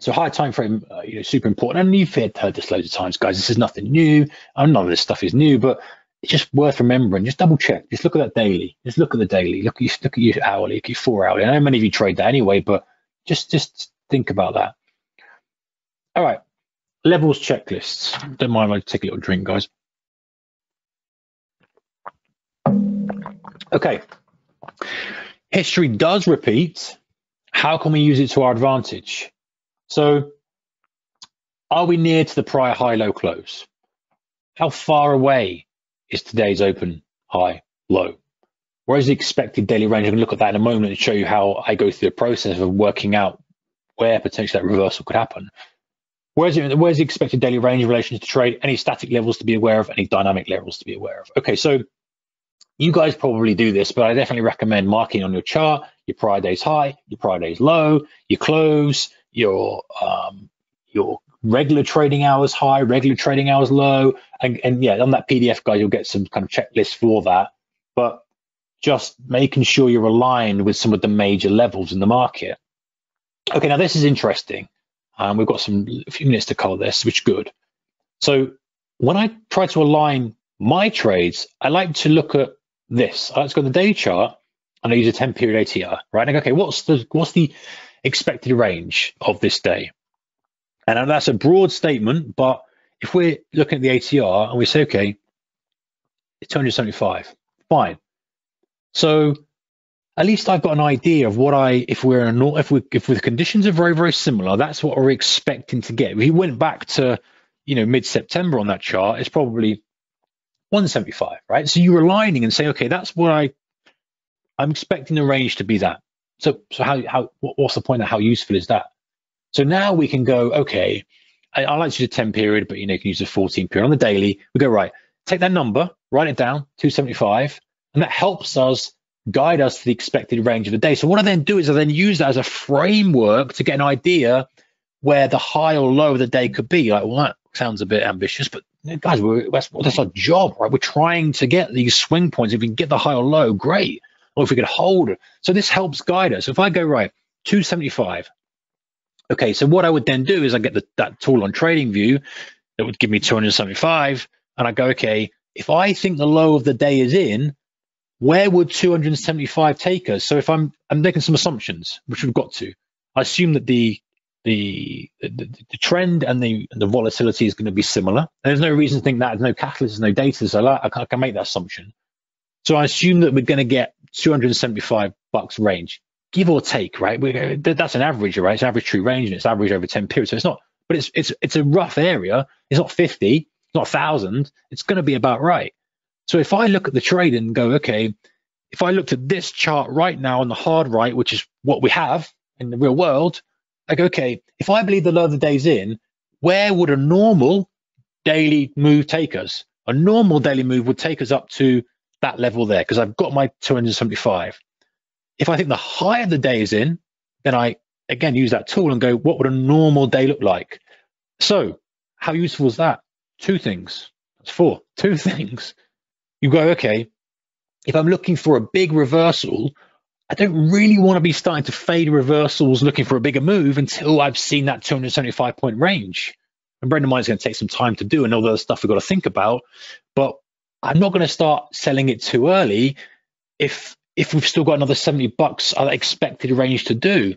so high time frame, uh, you know, super important. And you've heard this loads of times, guys. This is nothing new. And none of this stuff is new, but it's just worth remembering. Just double check. Just look at that daily. Just look at the daily. Look, you look at your hourly. Look at your four hourly. I know many of you trade that anyway, but just just think about that. All right, levels checklists. Don't mind I take a little drink, guys. Okay, history does repeat how can we use it to our advantage? So are we near to the prior high low close? How far away is today's open high low? Where is the expected daily range? I'm going to look at that in a moment and show you how I go through the process of working out where potentially that reversal could happen. Where's, where's the expected daily range in relation to trade? Any static levels to be aware of, any dynamic levels to be aware of. Okay, so you guys probably do this, but I definitely recommend marking on your chart your prior day's high, your prior day's low, your close, your um, your regular trading hours high, regular trading hours low, and, and yeah, on that PDF guide you'll get some kind of checklist for that. But just making sure you're aligned with some of the major levels in the market. Okay, now this is interesting. Um, we've got some a few minutes to cover this, which is good. So when I try to align my trades, I like to look at this. Let's go to the day chart and I use a 10 period ATR, right? And okay, what's the what's the expected range of this day? And that's a broad statement, but if we're looking at the ATR and we say, okay, it's 275, fine. So at least I've got an idea of what I, if we're in a, if we, if the conditions are very, very similar, that's what we're expecting to get. If we went back to, you know, mid-September on that chart, it's probably 175, right? So you're aligning and say, okay, that's what I, I'm expecting the range to be that. So, so how, how, what's the point of how useful is that? So now we can go, okay, I, I like to use a 10 period, but you know, you can use a 14 period on the daily. We go, right, take that number, write it down, 275, and that helps us guide us to the expected range of the day. So what I then do is I then use that as a framework to get an idea where the high or low of the day could be. Like, well, that sounds a bit ambitious, but guys, that's, that's our job, right? We're trying to get these swing points. If we can get the high or low, great. Or if we could hold it. So this helps guide us. If I go right, 275. Okay, so what I would then do is I get the, that tool on TradingView that would give me 275. And I go, okay, if I think the low of the day is in, where would 275 take us? So if I'm I'm making some assumptions, which we've got to, I assume that the the, the, the trend and the the volatility is going to be similar. There's no reason to think that. There's no catalyst, there's no data, so I, I can make that assumption. So I assume that we're going to get 275 bucks range. give or take, right? We, that's an average, right? It's average true range and it's average over 10 periods. So it's not, but it's it's it's a rough area. It's not 50, it's not a thousand. It's going to be about right. So if I look at the trade and go, okay, if I looked at this chart right now on the hard right, which is what we have in the real world, I go, okay, if I believe the low of the days in, where would a normal daily move take us? A normal daily move would take us up to that level there because I've got my 275. If I think the higher the day is in, then I again use that tool and go, what would a normal day look like? So, how useful is that? Two things. That's four. [laughs] Two things. You go, okay, if I'm looking for a big reversal, I don't really want to be starting to fade reversals looking for a bigger move until I've seen that 275 point range. And Brendan Mine is going to take some time to do and all the other stuff we've got to think about. But I'm not going to start selling it too early if if we've still got another 70 bucks at expected range to do.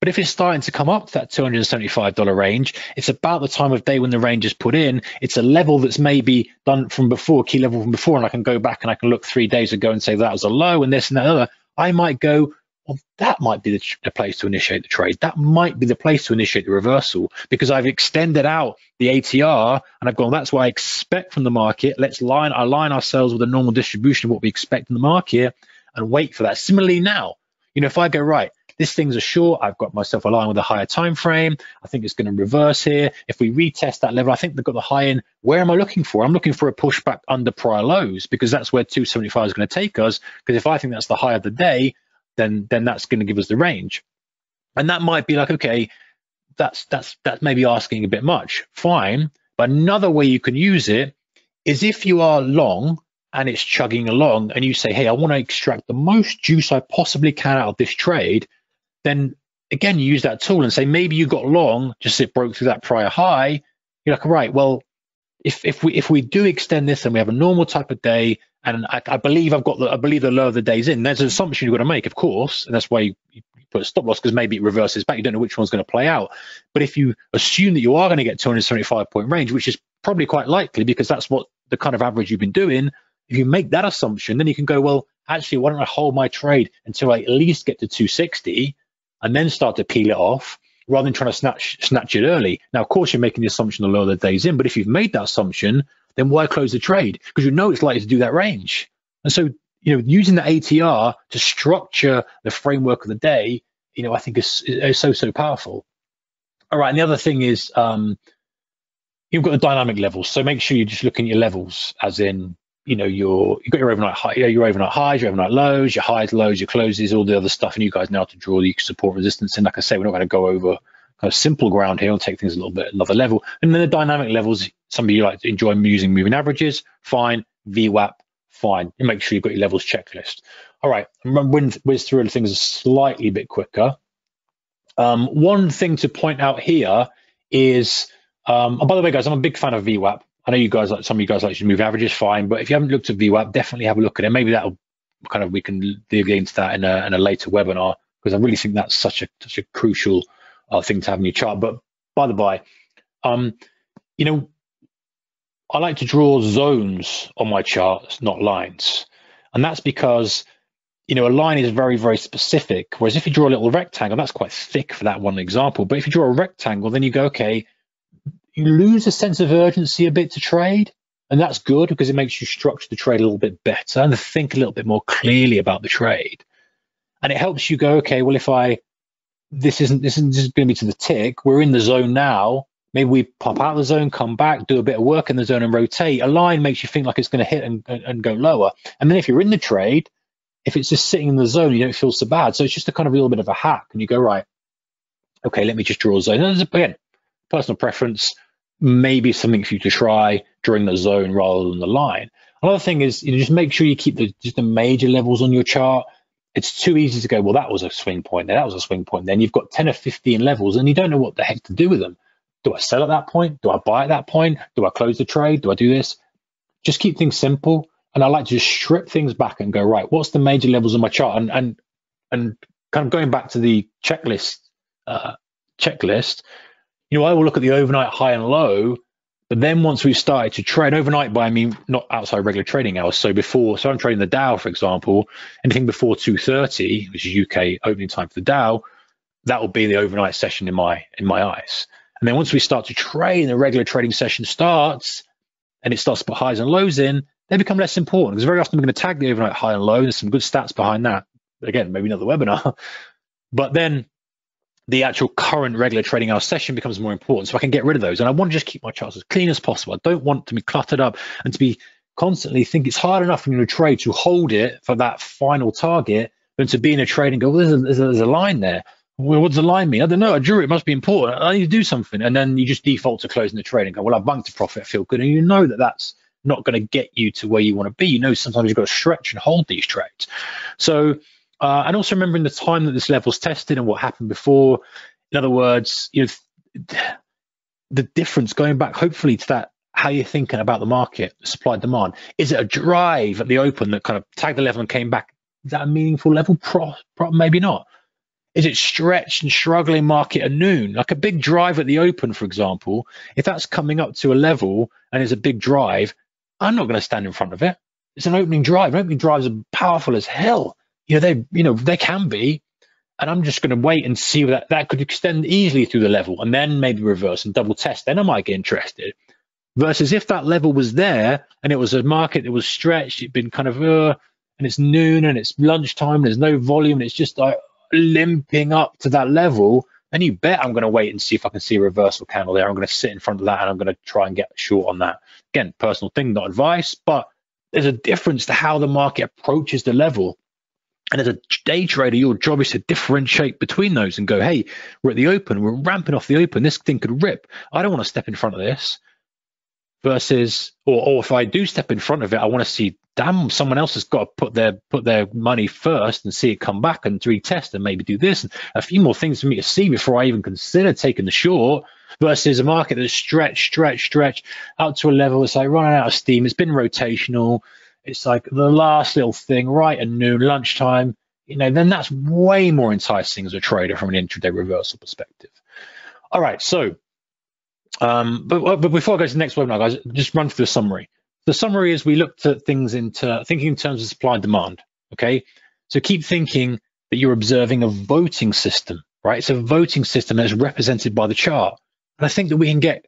But if it's starting to come up to that $275 range, it's about the time of day when the range is put in. It's a level that's maybe done from before, key level from before, and I can go back and I can look three days ago and say that was a low and this and that other. I might go, well, that might be the, the, place to initiate the trade. That might be the place to initiate the reversal because I've extended out the ATR and I've gone, that's what I expect from the market. Let's line align ourselves with a normal distribution of what we expect in the market and wait for that. Similarly now, you know, if I go, right, this thing's a short, I've got myself aligned with a higher time frame. I think it's going to reverse here. If we retest that level, I think they've got the high in. Where am I looking for? I'm looking for a pushback under prior lows because that's where 275 is going to take us. Because if I think that's the high of the day, then then that's going to give us the range. And that might be like, okay, that's that's that's maybe asking a bit much. Fine. But another way you can use it is if you are long and it's chugging along and you say, hey, I want to extract the most juice I possibly can out of this trade, then again, you use that tool and say, maybe you got long, just it broke through that prior high. You're like, right, well, if if we if we do extend this and we have a normal type of day, and I, I believe I've got the I believe the lower the days in, there's an assumption you've got to make, of course, and that's why you, you put a stop loss because maybe it reverses back. You don't know which one's going to play out. But if you assume that you are going to get 275 point range, which is probably quite likely because that's what the kind of average you've been doing, if you make that assumption, then you can go, well, actually, why don't I hold my trade until I at least get to 260 and then start to peel it off rather than trying to snatch snatch it early. Now, of course, you're making the assumption the lower the days in, but if you've made that assumption, then why close the trade? Because you know it's likely to do that range. And so, you know, using the ATR to structure the framework of the day, you know, I think is, is so so powerful. All right, and the other thing is um, you've got the dynamic levels. So make sure you're just looking at your levels, as in you know your you've got your overnight high, your overnight highs, your overnight lows, your highs, lows, your closes, all the other stuff, and you guys know how to draw the support resistance. And like I say, we're not going to go over kind of simple ground here. We'll take things a little bit another level. And then the dynamic levels, some of you like to enjoy using moving averages, fine. VWAP, fine. And make sure you've got your levels checklist. All right, I'm whiz, whiz through things a slightly bit quicker. Um, one thing to point out here is, um, and by the way, guys, I'm a big fan of VWAP. I know you guys like some of you guys like to move averages, fine. But if you haven't looked at VWAP, definitely have a look at it. Maybe that'll kind of we can dig into that in a, in a later webinar because I really think that's such a such a crucial uh, thing to have in your chart. But by the by, um, you know, I like to draw zones on my charts, not lines, and that's because you know a line is very very specific. Whereas if you draw a little rectangle, that's quite thick for that one example. But if you draw a rectangle, then you go okay you lose a sense of urgency a bit to trade. And that's good because it makes you structure the trade a little bit better and think a little bit more clearly about the trade. And it helps you go, okay, well, if I, this isn't, this isn't just going to be to the tick, we're in the zone now. Maybe we pop out of the zone, come back, do a bit of work in the zone and rotate. A line makes you think like it's going to hit and, and go lower. And then if you're in the trade, if it's just sitting in the zone, you don't feel so bad. So it's just a kind of a little bit of a hack. And you go, right, okay, let me just draw a zone. And again, personal preference maybe something for you to try during the zone rather than the line. Another thing is you know, just make sure you keep the just the major levels on your chart. It's too easy to go, well, that was a swing point, that was a swing point. Then you've got 10 or 15 levels and you don't know what the heck to do with them. Do I sell at that point? Do I buy at that point? Do I close the trade? Do I do this? Just keep things simple. And I like to just strip things back and go, right, what's the major levels on my chart? And and and kind of going back to the checklist uh, checklist, you know, I will look at the overnight high and low, But then once we've started to trade overnight, by I mean not outside regular trading hours. So before, so I'm trading the Dow, for example, anything before 2:30, which is UK opening time for the Dow, that will be the overnight session in my in my eyes. And then once we start to trade, the regular trading session starts, and it starts to put highs and lows in, they become less important because very often we're going to tag the overnight high and low. There's some good stats behind that. Again, maybe another webinar. [laughs] But then the actual current regular trading hour session becomes more important. So I can get rid of those. And I want to just keep my charts as clean as possible. I don't want to be cluttered up and to be constantly think it's hard enough in a trade to hold it for that final target than to be in a trade and go, well, there's a, there's a, there's a line there. Well, what does the line mean? I don't know. I drew it. must be important. I need to do something. And then you just default to closing the trade and go, well, I've banked a profit. I feel good. And you know that that's not going to get you to where you want to be. You know, sometimes you've got to stretch and hold these trades. So, uh, and also remembering the time that this level's tested and what happened before. In other words, you know, the difference going back, hopefully, to that how you're thinking about the market, supply and demand. Is it a drive at the open that kind of tagged the level and came back? Is that a meaningful level? Pro, pro, maybe not. Is it stretched and struggling market at noon? Like a big drive at the open, for example, if that's coming up to a level and is a big drive, I'm not going to stand in front of it. It's an opening drive. Opening drives are powerful as hell. You know, they, you know, they can be, and I'm just going to wait and see that that could extend easily through the level, and then maybe reverse and double test. Then I might get interested. Versus if that level was there and it was a market that was stretched, it'd been kind of, uh, and it's noon and it's lunchtime, and there's no volume, and it's just like limping up to that level, then you bet I'm going to wait and see if I can see a reversal candle there. I'm going to sit in front of that and I'm going to try and get short on that. Again, personal thing, not advice, but there's a difference to how the market approaches the level. And as a day trader, your job is to differentiate between those and go, hey, we're at the open, we're ramping off the open, this thing could rip. I don't want to step in front of this versus or, or if I do step in front of it, I want to see damn someone else has got to put their put their money first and see it come back and retest and maybe do this and a few more things for me to see before I even consider taking the short versus a market that's stretched, stretched, stretched out to a level that's like running out of steam. It's been rotational. It's like the last little thing right at noon, lunchtime. You know, then that's way more enticing as a trader from an intraday reversal perspective. All right, so um, but, but before I go to the next webinar, guys, just run through the summary. The summary is we looked at things into thinking in terms of supply and demand. Okay, so keep thinking that you're observing a voting system, right? It's a voting system that's represented by the chart. And I think that we can get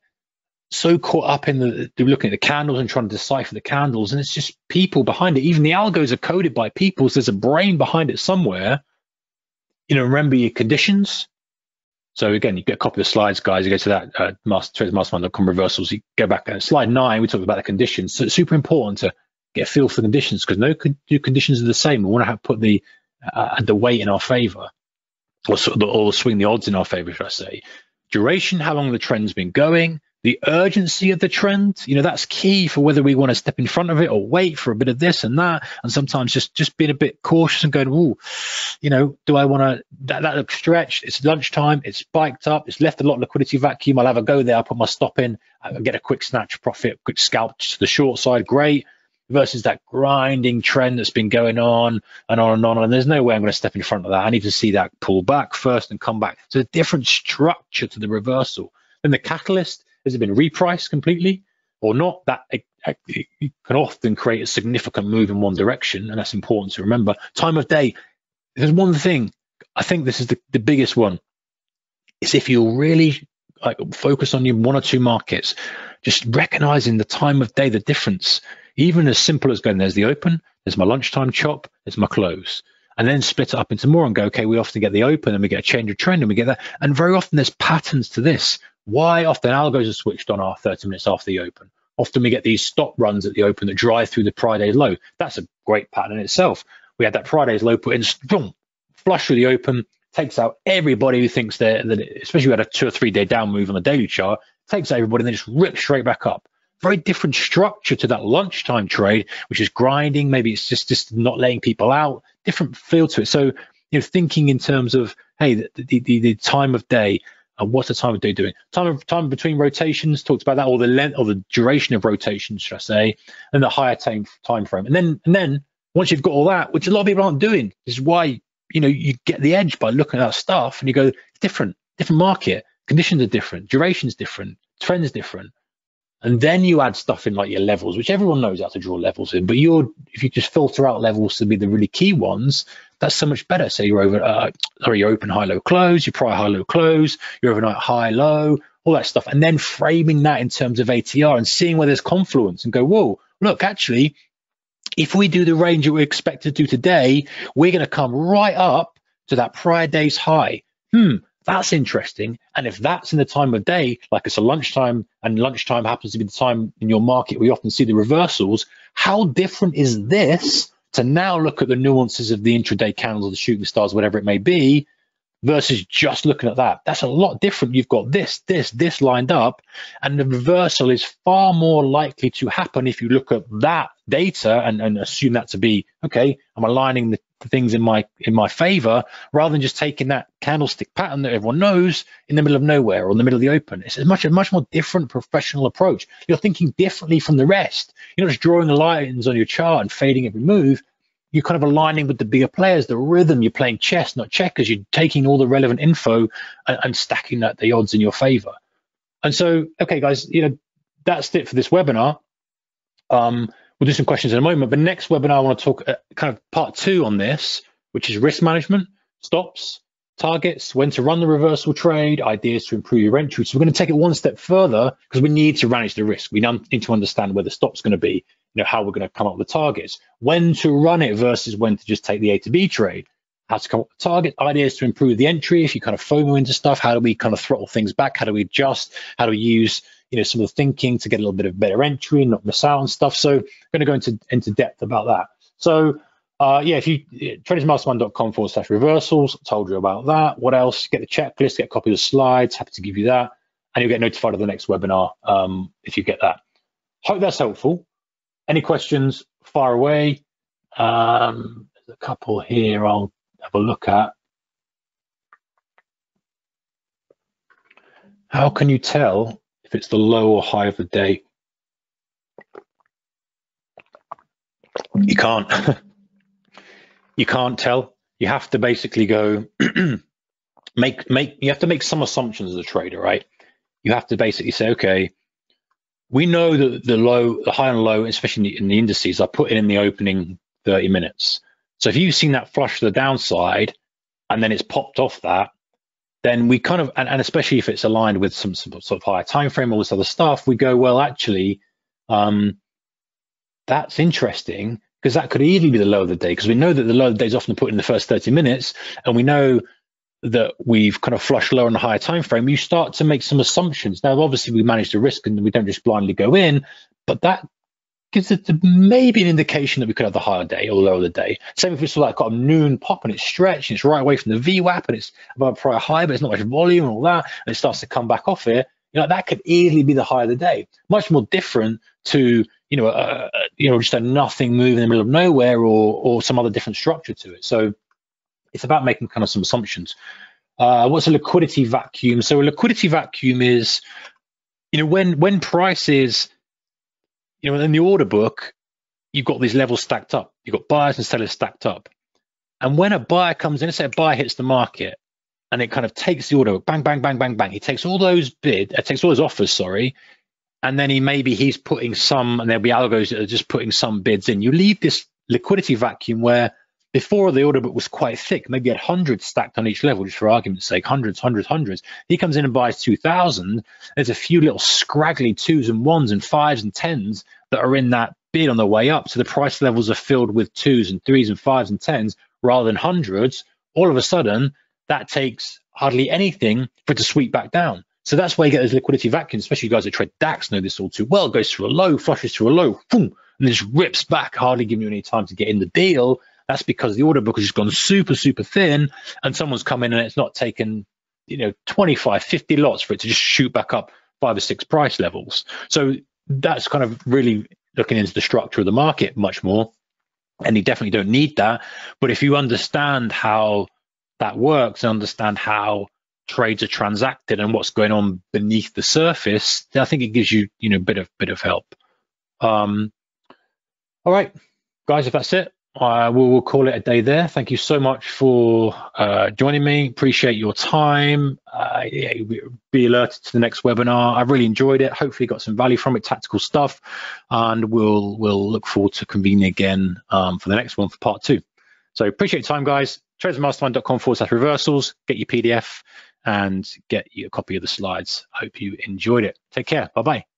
so caught up in the, looking at the candles and trying to decipher the candles, and it's just people behind it. Even the algos are coded by people, so there's a brain behind it somewhere. You know, remember your conditions, so again, you get a copy of the slides, guys. You go to that uh, master, mastermind.com reversals. You go back and slide nine. We talk about the conditions. So it's super important to get a feel for the conditions because no conditions are the same. We want to have put the uh, the weight in our favor, or, or swing the odds in our favor, should I say? Duration, how long the trend's been going, the urgency of the trend. You know that's key for whether we want to step in front of it or wait for a bit of this and that and sometimes just just being a bit cautious and going oh you know do i want to that, that looks stretched it's lunchtime it's spiked up it's left a lot of liquidity vacuum i'll have a go there i'll put my stop in i'll get a quick snatch profit quick scalp to the short side great versus that grinding trend that's been going on and on and on and there's no way i'm going to step in front of that. I need to see that pull back first and come back. It's a different structure to the reversal then the catalyst has it been repriced completely or not? That it, it can often create a significant move in one direction, and that's important to remember. Time of day. There's one thing. I think this is the, the biggest one. Is if you really like focus on your one or two markets, just recognizing the time of day, the difference. Even as simple as going, there's the open, there's my lunchtime chop, there's my close and then split it up into more and go, okay, we often get the open and we get a change of trend and we get that. And very often there's patterns to this. Why often algos are switched on our 30 minutes after the open. Often we get these stop runs at the open that drive through the Friday's low. That's a great pattern in itself. We had that Friday's low put in, boom, flush through the open, takes out everybody who thinks that, especially we had a two or three day down move on the daily chart, takes out everybody and then just rips straight back up. Very different structure to that lunchtime trade, which is grinding. Maybe it's just, just not letting people out, different feel to it. So, you know, thinking in terms of, hey, the, the, the time of day, and what's the time of day doing? Time of time between rotations talked about that, or the length or the duration of rotations, should I say, and the higher time time frame. And then and then once you've got all that, which a lot of people aren't doing, is why you know you get the edge by looking at that stuff and you go different, different market, conditions are different, duration's different, trends different. and then you add stuff in like your levels, which everyone knows how to draw levels in. But you're if you just filter out levels to be the really key ones, that's so much better. So you're over, uh, or you open high low close, you prior high low close, your overnight high low, all that stuff, and then framing that in terms of ATR and seeing where there's confluence and go, whoa, look, actually, if we do the range that we expect to do today, we're going to come right up to that prior day's high. Hmm, that's interesting. And if that's in the time of day, like it's a lunchtime, and lunchtime happens to be the time in your market we often see the reversals, how different is this to now look at the nuances of the intraday candles the shooting stars, whatever it may be, versus just looking at that? That's a lot different. You've got this, this, this lined up, and the reversal is far more likely to happen if you look at that data and, and assume that to be okay. I'm aligning the things in my in my favor rather than just taking that candlestick pattern that everyone knows in the middle of nowhere or in the middle of the open. It's a much a much more different professional approach. You're thinking differently from the rest. You're not just drawing the lines on your chart and fading every move. You're kind of aligning with the bigger players, the rhythm. You're playing chess, not checkers. You're taking all the relevant info and, and stacking that the odds in your favor. And so, okay, guys, you know that's it for this webinar. Um, We'll do some questions in a moment, but next webinar, I want to talk uh, kind of part two on this, which is risk management, stops, targets, when to run the reversal trade, ideas to improve your entry. So we're going to take it one step further because we need to manage the risk. We need to understand where the stop's going to be, you know, how we're going to come up with the targets, when to run it versus when to just take the A to B trade, how to come up with target, ideas to improve the entry. If you kind of FOMO into stuff, how do we kind of throttle things back? How do we adjust? How do we use you know some of the thinking to get a little bit of better entry and not miss out on stuff. So I'm going to go into into depth about that. So uh, yeah, if you tradersmastermind.com forward slash reversals, told you about that. What else? Get the checklist, get a copy of the slides. Happy to give you that, and you'll get notified of the next webinar um, if you get that. Hope that's helpful. Any questions? Far away. Um, there's a couple here. I'll have a look at. How can you tell if it's the low or high of the day. You can't. [laughs] you can't tell. You have to basically go [clears throat] make make you have to make some assumptions as a trader, right? You have to basically say, okay, we know that the low, the high and low, especially in the, in the indices, are put in in the opening 30 minutes. So if you've seen that flush to the downside and then it's popped off that, then we kind of and, and, especially if it's aligned with some, some sort of higher time frame all this other stuff we go well actually um, that's interesting because that could easily be the low of the day because we know that the low of the day is often put in the first 30 minutes and we know that we've kind of flushed lower the higher time frame you start to make some assumptions now obviously we manage the risk and we don't just blindly go in but that gives it maybe an indication that we could have the higher day or the lower the day. Same if we saw like got a noon pop and it's stretched and it's right away from the VWAP and it's above prior high, but it's not much volume and all that, and it starts to come back off here. You know, that could easily be the high of the day. Much more different to, you know, uh, you know, just a nothing move in the middle of nowhere or or some other different structure to it. So it's about making kind of some assumptions. Uh, what's a liquidity vacuum? So a liquidity vacuum is, you know, when when prices you know, in the order book, you've got these levels stacked up. You've got buyers and sellers stacked up. And when a buyer comes in, say a buyer hits the market and it kind of takes the order book, bang, bang, bang, bang, bang. He takes all those bid, it uh, takes all those offers, sorry. And then he maybe he's putting some, and there'll be algos that are just putting some bids in. You leave this liquidity vacuum where before the order book was quite thick, maybe had hundreds stacked on each level, just for argument's sake, hundreds, hundreds, hundreds. He comes in and buys 2,000. There's a few little scraggly twos and ones and fives and tens that are in that bid on the way up. So the price levels are filled with twos and threes and fives and tens rather than hundreds. All of a sudden, that takes hardly anything for it to sweep back down. So that's why you get those liquidity vacuums, especially you guys that trade DAX know this all too well. Goes through a low, flushes through a low, boom, and then just rips back, hardly giving you any time to get in the deal. That's because the order book has just gone super, super thin, and someone's come in and it's not taken, you know, 25, 50 lots for it to just shoot back up five or six price levels. So that's kind of really looking into the structure of the market much more. And you definitely don't need that. But if you understand how that works and understand how trades are transacted and what's going on beneath the surface, I think it gives you, you know, a bit of bit of help. Um, all right, guys, if that's it, uh, we'll, we'll, call it a day there. Thank you so much for uh, joining me. Appreciate your time. Uh, yeah, be alerted to the next webinar. I really enjoyed it. Hopefully, got some value from it, tactical stuff, and we'll we'll look forward to convening again um, for the next one for part two. So appreciate your time, guys. Tradersmastermind.com forward slash reversals. Get your PDF and get you a copy of the slides. Hope you enjoyed it. Take care. Bye bye.